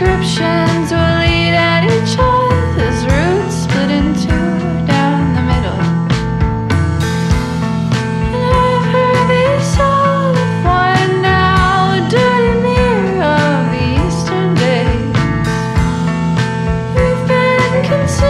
Descriptions will lead at each other's roots, split in two down the middle. And I've heard this all of one now, dirty mirror of the eastern days. We've been consumed.